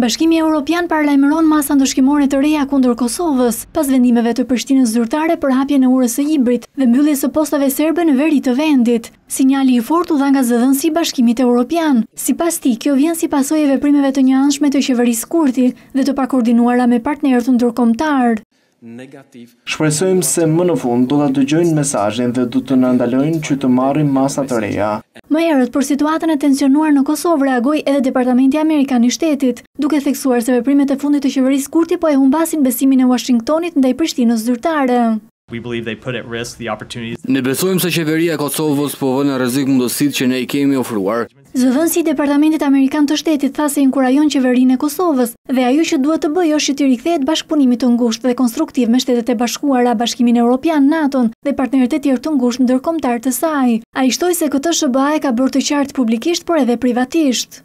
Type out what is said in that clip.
Bashkimi Europian paralajmëron masa ndëshkimore të reja kundër Kosovës, pas vendimeve të Prishtinës zyrtare për hapjen e urës së Ibrit dhe mbylljes së postave serbe në veri të vendit. Sinjali i fortë u dha nga zëdhënësi i Bashkimit Europian. Sipas tij, kjo vjen si pasoj e veprimeve të njëanshme të Qeverisë Kurti dhe të pakoordinuara me partnerët ndërkombëtarë. negativ. Shpresojmë se më në fund do ta dëgjojnë mesazhin dhe do të na ndalojnë që të marrim masa të reja. Më herët, për situatën e tensionuar në Kosovë reagoi edhe Departamenti Amerikan i Shtetit, duke theksuar se veprimet e fundit të Qeverisë Kurti po e humbasin besimin e Uashingtonit ndaj Prishtinës zyrtare. Ne besojmë se Qeveria e Kosovës po vë në rrezik mundësitë që ne i kemi ofruar. Zëdhënësi i Departamentit Amerikan të Shtetit tha se inkurajon Qeverinë e Kosovës dhe ajo që duhet të bëjë është që t'i rikthehet bashkëpunimit të ngushtë dhe konstruktiv me Shtetet e Bashkuara, Bashkimin Europian, NATO-n dhe partnerët e tjerë të ngushtë ndërkombëtarë të saj. Ai shtoi se këtë SHBA e ka bërë të qartë publikisht por edhe privatisht.